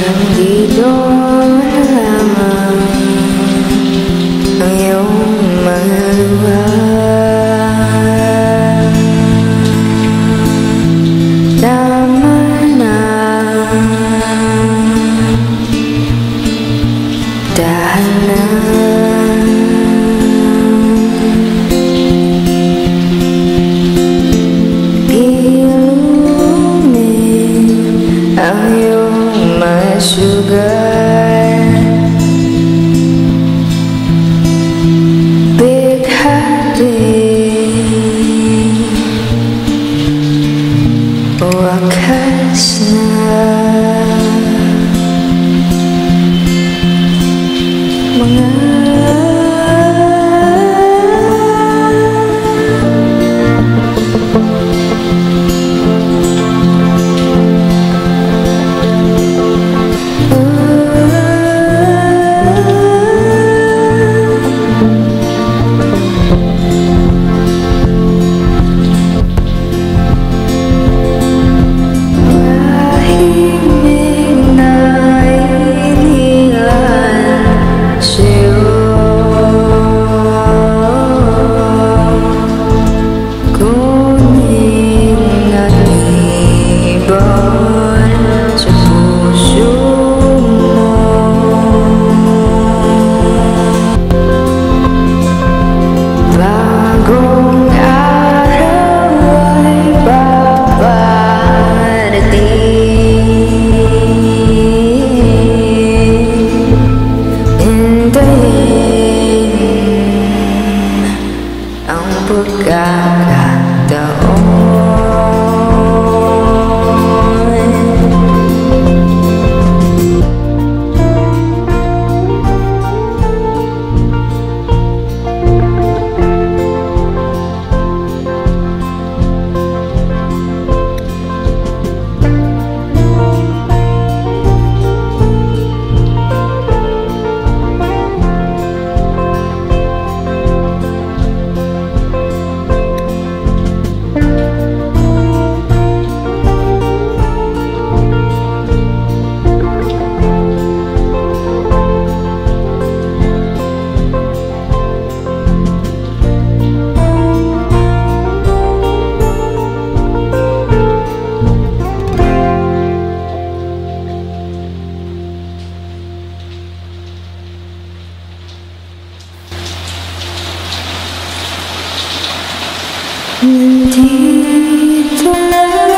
Hanggang dito Ang iyong maluha Tama na Dahil na last night 你听到了。